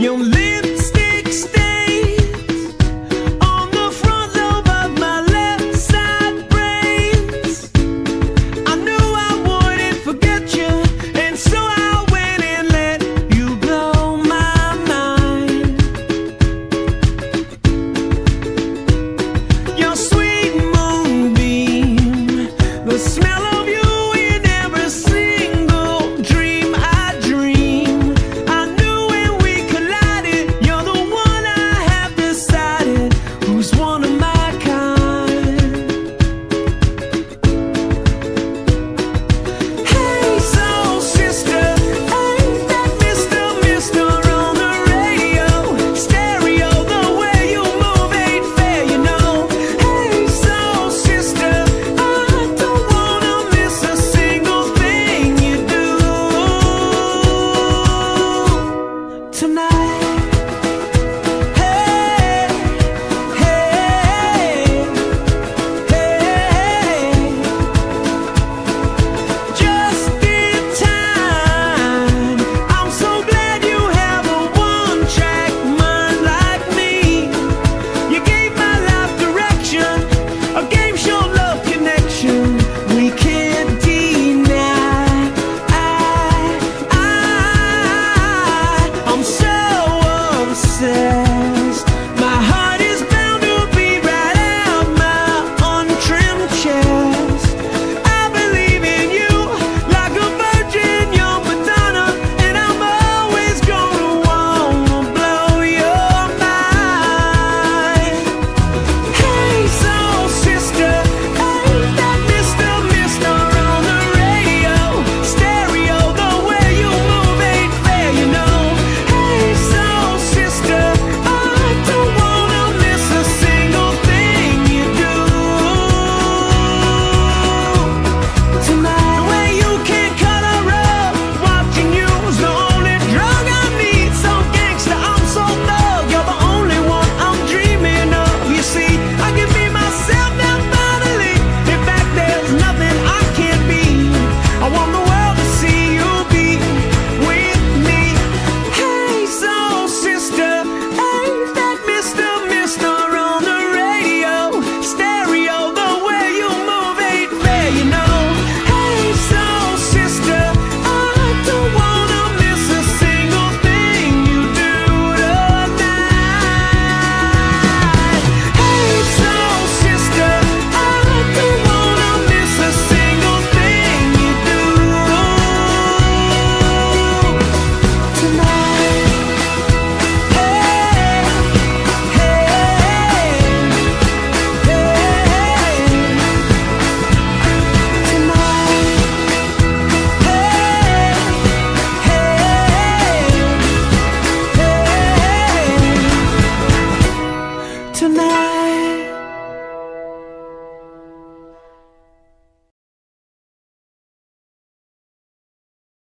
You don't live